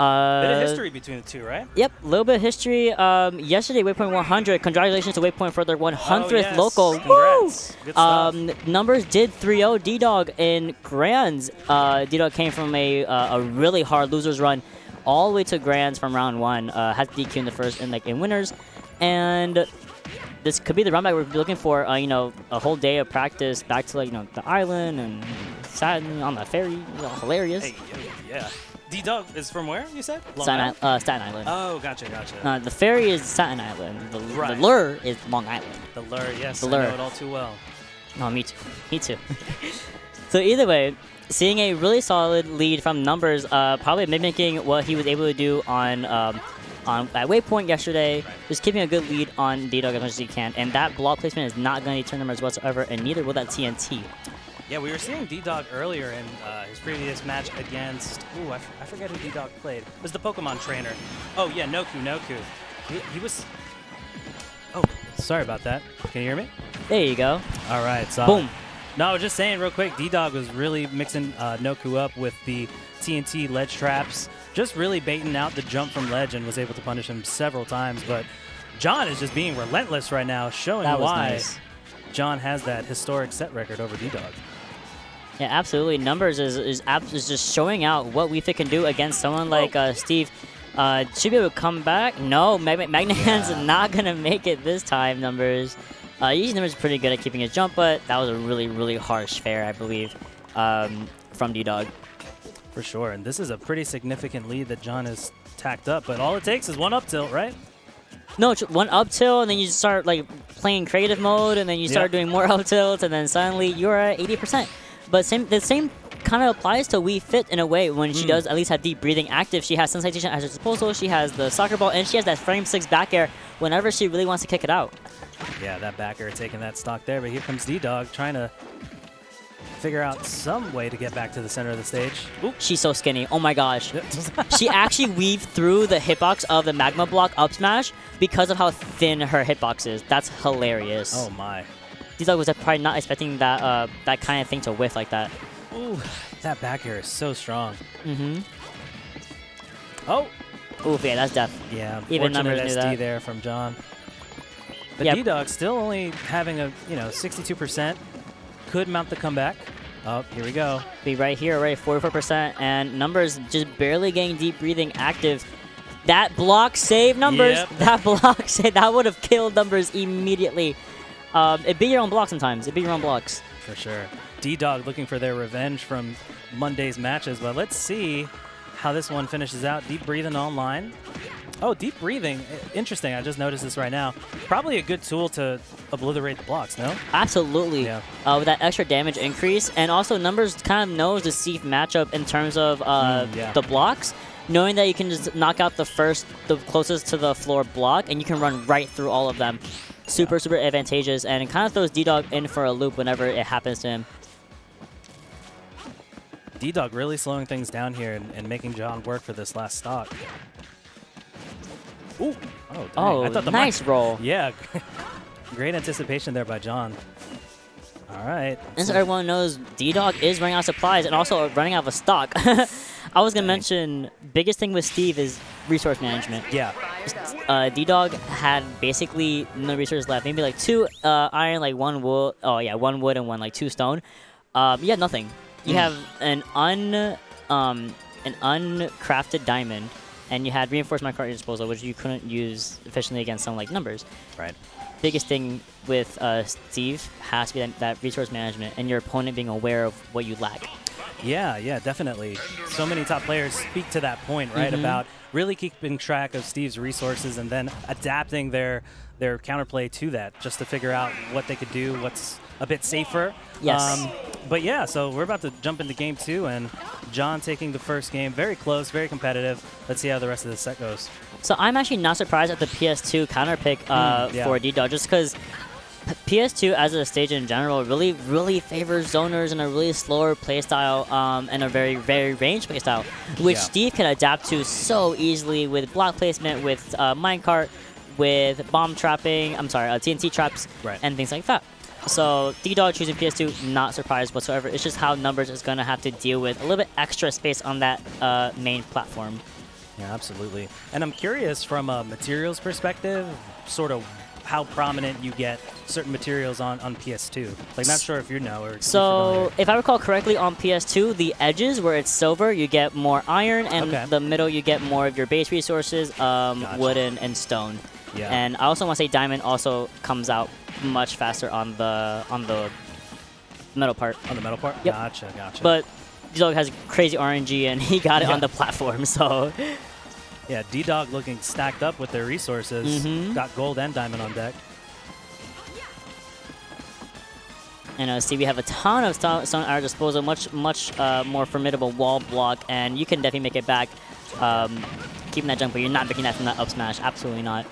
Uh, Bit of history between the two, right? Yep, a little bit of history. Um, yesterday, Waypoint 100. Congratulations to Waypoint for their 100th Oh, yes. local. Congrats. Good stuff. Um, numbers did 3-0 D-Dog in Grands. Uh, D-Dog came from a, uh, a really hard losers run all the way to Grands from round one. Uh, had DQ in the first and like in winners, and this could be the run back we're looking for. Uh, you know, a whole day of practice back to like you know the island and sat on the ferry. You know, hilarious. Hey, yeah. D Dog is from where you said? Long Staten, Island? Island, uh, Staten Island. Oh, gotcha, gotcha. Uh, the ferry is Staten Island. The, Right. the lure is Long Island. the lure, yes, the lure. I know it all too well. No, me too. Me too. so either way, seeing a really solid lead from numbers, uh, probably mimicking what he was able to do on um, on at Waypoint yesterday, just keeping a good lead on D-Dog as much as he can. And that block placement is not going to turn numbers whatsoever, and neither will that TNT. Yeah, we were seeing D Dog earlier in uh, his previous match against. Ooh, I, f- I forget who D Dog played. It was the Pokemon trainer. Oh yeah, Noku, Noku. He, he was. Oh, sorry about that. Can you hear me? There you go. All right, so Boom. No, I was just saying real quick. D Dog was really mixing uh, Noku up with the TNT ledge traps, just really baiting out the jump from ledge, and was able to punish him several times. But John is just being relentless right now, showing why nice. John has that historic set record over D Dog. Yeah, absolutely. Numbers is is, is just showing out what Wii Fit can do against someone like uh, Steve. Uh, should be able to come back. No, Mag- Magnahan's Yeah. not gonna make it this time. Numbers. Uh, usually numbers is pretty good at keeping his jump, but that was a really really harsh fair, I believe, um, from D Dog. For sure, and this is a pretty significant lead that John has tacked up, but all it takes is one up tilt, right? No, one up tilt, and then you just start like playing creative mode, and then you start Yeah. doing more up tilts, and then suddenly you're at 80%. But same, the same kind of applies to Wii Fit in a way. When she Mm. does at least have deep breathing active, she has sensation at her disposal. She has the soccer ball, and she has that frame six back air whenever she really wants to kick it out. Yeah, that back air taking that stock there, but here comes D Dog trying to figure out some way to get back to the center of the stage. Oop. She's so skinny. Oh my gosh. she actually weaved through the hitbox of the magma block up smash because of how thin her hitbox is. That's hilarious. oh my. D-Dog was probably not expecting that uh, that kind of thing to whiff like that. Ooh, that back air is so strong. Mm-hmm. Oh, Oof, yeah, that's death. yeah. Even numbers knew SD that. there from John. But Yep. D Dog still only having a you know 62%. Could mount the comeback. Oh, here we go. Be right here, right, 44%, and numbers just barely getting deep breathing active. That block save numbers, Yep. that block save, that would have killed numbers immediately. Um, it be your own block sometimes. It be your own blocks. For sure. D Dog looking for their revenge from Monday's matches, but let's see how this one finishes out. Deep breathing online. Oh, deep breathing. Interesting. I just noticed this right now. Probably a good tool to obliterate the blocks, no? Absolutely. Yeah. Uh, with that extra damage increase, and also numbers kind of knows the Steve matchup in terms of uh, Mm, yeah. the blocks, knowing that you can just knock out the first, the closest to the floor block, and you can run right through all of them. Super, super advantageous, and it kind of throws D-Dog in for a loop whenever it happens to him. D Dog really slowing things down here and, and making John work for this last stock. Ooh. Oh. Oh, I thought the nice roll. Yeah. Great anticipation there by John. All right. And so everyone knows D-Dog is running out of supplies and also running out of stock. I was going to mention, biggest thing with Steve is resource management. Yeah. uh, D-Dog had basically no resources left. Maybe like two uh, iron, like one wood. Oh yeah, one wood and one like two stone. Um, you had nothing. You Mm. have an un um, an uncrafted diamond, and you had reinforced your disposal, which you couldn't use efficiently against some like numbers. Right. Biggest thing with uh, Steve has to be that, that resource management and your opponent being aware of what you lack. Yeah, yeah, definitely. So many top players speak to that point, right? Mhm. About really keeping track of Steve's resources and then adapting their their counterplay to that, just to figure out what they could do, what's a bit safer. Yes. but yeah, so we're about to jump into game two, and John taking the first game, very close, very competitive. Let's see how the rest of the set goes. So I'm actually not surprised at the PS2 counter pick uh, Mm, yeah. for D-Dog, just because PS2 as a stage in general really, really favors zoners and a really slower playstyle um, and a very, very ranged playstyle, which Yeah. Steve can adapt to so easily with block placement, with uh, minecart, with bomb trapping, I'm sorry, uh, TNT traps, Right. and things like that. So D-Dog choosing PS2, not surprised whatsoever. It's just how Numbers is going to have to deal with a little bit extra space on that uh, main platform. Yeah, absolutely. And I'm curious from a materials perspective, sort of how prominent you get certain materials on, on PS2. Like, not sure if you know or. So, if I recall correctly, on PS2, the edges where it's silver, you get more iron, and Okay. the middle, you get more of your base resources, um, Gotcha. wood and, and stone. Yeah. And I also want to say diamond also comes out much faster on the on the metal part. on the metal part. Yep. Gotcha, gotcha. But D-Dog has crazy RNG, and he got it Yeah. on the platform, so yeah, D Dog looking stacked up with their resources. Mhm. Got gold and diamond on deck. And uh, see, we have a ton of stone, stone at our disposal, much, much uh, more formidable wall block, and you can definitely make it back. Um, keeping that jump, but you're not making that from that up smash. Absolutely not.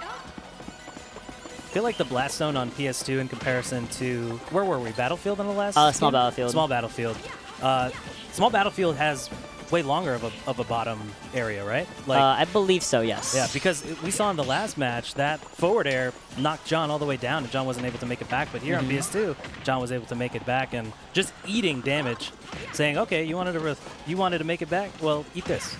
I feel like the blast zone on PS2 in comparison to where were we? Battlefield on the last? Uh, Small game? Battlefield. Small Battlefield. Uh, Small Battlefield has way longer of a, of a bottom area, right? Like, uh, I believe so, yes. yeah, because we saw in the last match that forward air knocked John all the way down, and John wasn't able to make it back. But here Mhm. on PS2, John was able to make it back and just eating damage, saying, "Okay, you wanted to you wanted to make it back? Well, eat this."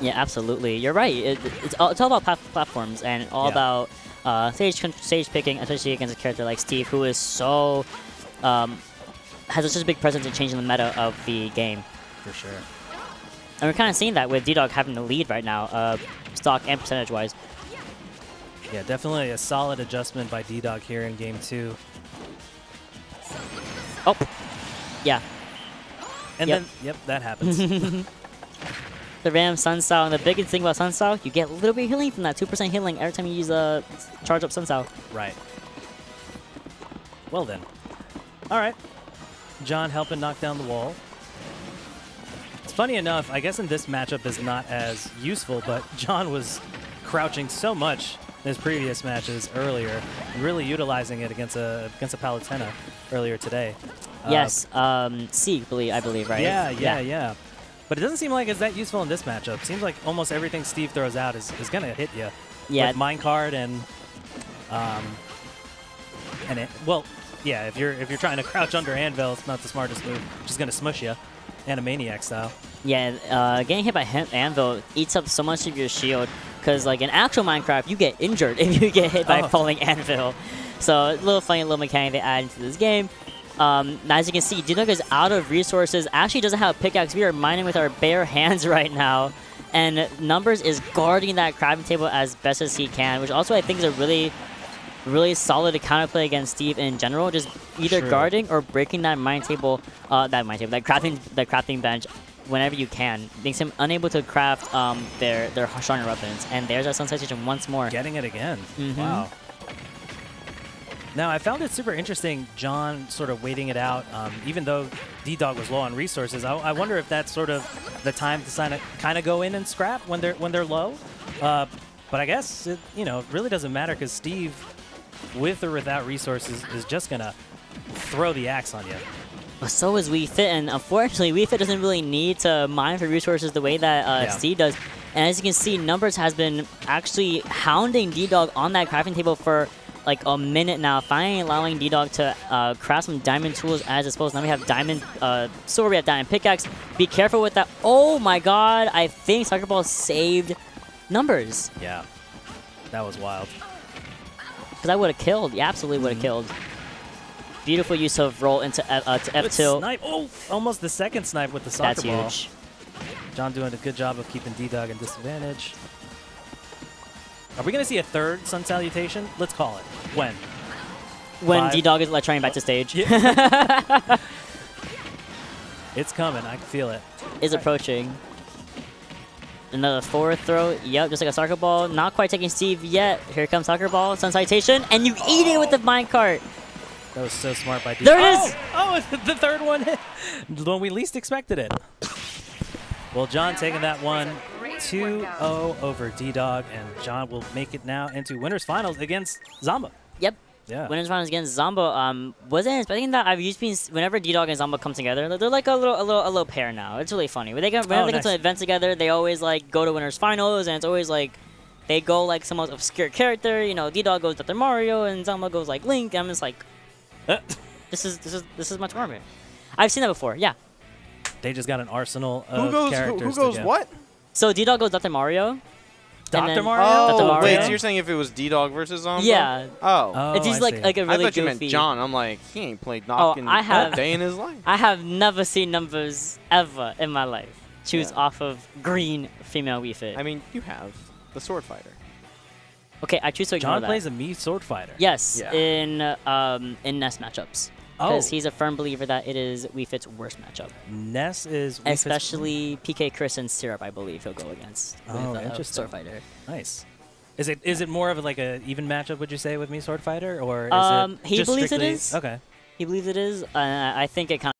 Yeah, absolutely. You're right. It, it's, all, it's all about plat- platforms and all Yeah. about uh, stage stage picking, especially against a character like Steve, who is so um, has such a big presence in changing the meta of the game. For sure. And we're kind of seeing that with D-Dog having the lead right now, uh, stock and percentage-wise. Yeah, definitely a solid adjustment by D Dog here in game two. Oh, yeah. And Yep. then, yep, that happens. The Ram Sun Sao, and the biggest thing about Sun Sao, you get a little bit of healing from that 2% healing every time you use a charge up Sun Sao. right. Well then. All right. John helping knock down the wall. Funny enough, I guess in this matchup is not as useful, but John was crouching so much in his previous matches earlier, really utilizing it against a against a Palutena earlier today. Uh, yes, um, C, believe, I believe, right? Yeah, yeah, yeah. But it doesn't seem like it's that useful in this matchup. Seems like almost everything Steve throws out is, is gonna hit you. Yeah. With minecart and um and it well, yeah, if you're if you're trying to crouch under anvil, it's not the smartest move. Just gonna smush you. Animaniac style. Yeah, uh, getting hit by Hem- Anvil eats up so much of your shield, because like in actual Minecraft, you get injured if you get hit by Oh. falling Anvil. So a little funny little mechanic they add into this game. Um, as you can see, D-Dog is out of resources. Actually doesn't have a pickaxe. We are mining with our bare hands right now. And Numbers is guarding that crafting table as best as he can, which also I think is a really, really solid counterplay against Steve in general. Just either guarding or breaking that mine table, uh, that mine table, that crafting, that crafting bench whenever you can. Makes him unable to craft um, their, their stronger weapons. And there's our Sun Salutation once more. Getting it again. Mhm. Wow. Now, I found it super interesting, John sort of waiting it out, um, even though D-Dog was low on resources. I, I wonder if that's sort of the time to kind of go in and scrap when they're when they're low. Uh, but I guess it, you know it really doesn't matter because Steve, with or without resources, is just gonna throw the axe on you. But so is Wii Fit, and unfortunately, Wii Fit doesn't really need to mine for resources the way that uh, Yeah. Steve does. And as you can see, Numbers has been actually hounding D-Dog on that crafting table for like a minute now, finally allowing D-Dog to uh, craft some diamond tools as it's supposed. Now we have diamond uh, sword, we have diamond pickaxe. Be careful with that. Oh my god, I think Soccer Ball saved Numbers. Yeah, that was wild. Because I would have killed. Yeah, absolutely would have killed. Beautiful use of roll into F, uh, to F2. snipe. Oh, almost the second snipe with the soccer That's ball. huge. John doing a good job of keeping D-Dog in disadvantage. Are we going to see a third Sun Salutation? Let's call it. When? When D-Dog is like, trying back to stage. It's coming. I can feel it. is approaching. Another forward throw. Yep, just like a soccer ball. Not quite taking Steve yet. Here comes soccer ball. Sun Salutation. And you eat it with the minecart. That was so smart by D. There it oh! is! Oh, the third one hit. The one we least expected it. Well, John taking that one 2-0 over D-Dog, and John will make it now into winners finals against Zamba. Yep. Yeah. Winners finals against Zombo. Um, wasn't expecting that. I've used been whenever D Dog and Zombo come together, they're like a little, a little, a little pair now. It's really funny. When they get, whenever Oh, they come to nice. an event together, they always like go to winners finals, and it's always like they go like some most obscure character. You know, D Dog goes Dr. Mario, and Zombo goes like Link. I'm just like, this is this is this is my tournament. I've seen that before. Yeah. they just got an arsenal Who of goes? Characters. who to goes go. what? So D Dog goes Dr. Mario. Dr. then- Mario? Dr. Oh, Mario? wait. So you're saying if it was D Dog versus Zombo? Yeah. Oh. Oh, it's just I like see. like a I really thought you meant. John. I'm like, he ain't played Oh, knocking I have- a day in his life. I have never seen numbers ever in my life choose Yeah. off of green female Wii Fit. I mean, you have the Sword Fighter. Okay, I choose to ignore John that. plays a Mii sword fighter. yes, Yeah. in um in Ness matchups Oh, because he's a firm believer that it is Wii Fit's worst matchup, Ness is Wii Fit's- especially PK Chris and Syrup. I believe he'll go against with Oh, uh, interesting. Sword Fighter. nice. Is it is it more of like a even matchup? Would you say with Mii sword fighter or is Um, it he believes it strictly- is. Okay. He believes it is. Uh, I think it kind